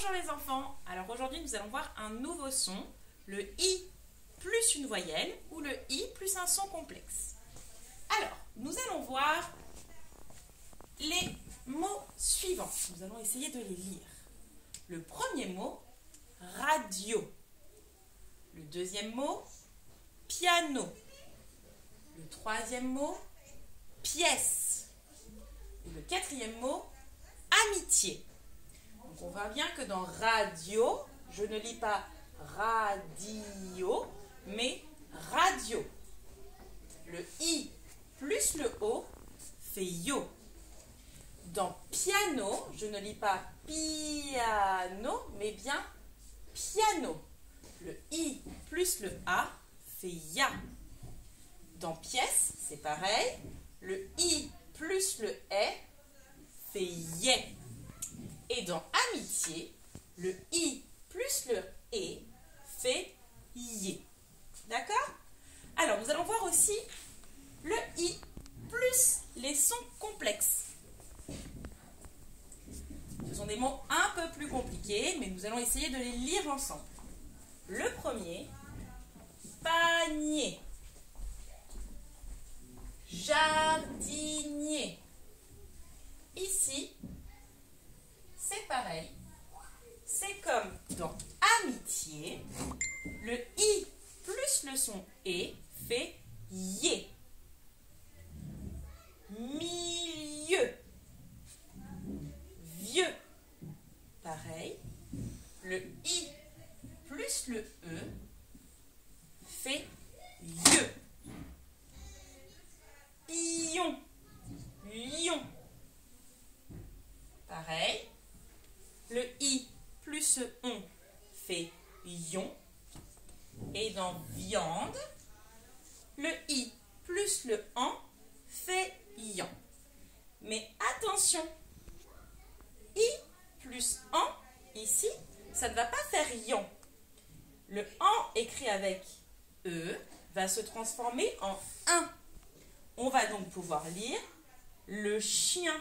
Bonjour les enfants, alors aujourd'hui nous allons voir un nouveau son, le I plus une voyelle ou le I plus un son complexe. Alors, nous allons voir les mots suivants. Nous allons essayer de les lire. Le premier mot, radio. Le deuxième mot, piano. Le troisième mot, pièce. Et le quatrième mot, amitié. On voit bien que dans radio, je ne lis pas radio, mais radio. Le i plus le o fait yo. Dans piano, je ne lis pas piano, mais bien piano. Le i plus le a fait ya. Dans pièce, c'est pareil. Le i plus le e fait yé. Et dans amitié, le i plus le e fait yé. D'accord? Alors, nous allons voir aussi le i plus les sons complexes. Ce sont des mots un peu plus compliqués, mais nous allons essayer de les lire ensemble. Le premier, panier. Jardinier. Ici, c'est pareil. C'est comme dans amitié, le i plus le son e fait yé. Milieu. Vieux. Pareil. Le i plus le e fait vieux. Pion. Lion. Pareil. Le i plus on ion. Et dans viande, le i plus le en fait ion. Mais attention, i plus en, ici, ça ne va pas faire ion. Le en écrit avec e va se transformer en un. On va donc pouvoir lire le chien.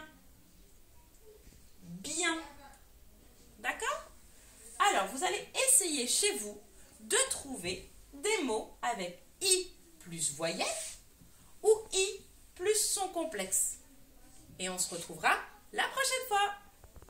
Bien. D'accord Alors, vous chez vous de trouver des mots avec i plus voyelle ou i plus son complexe. Et on se retrouvera la prochaine fois.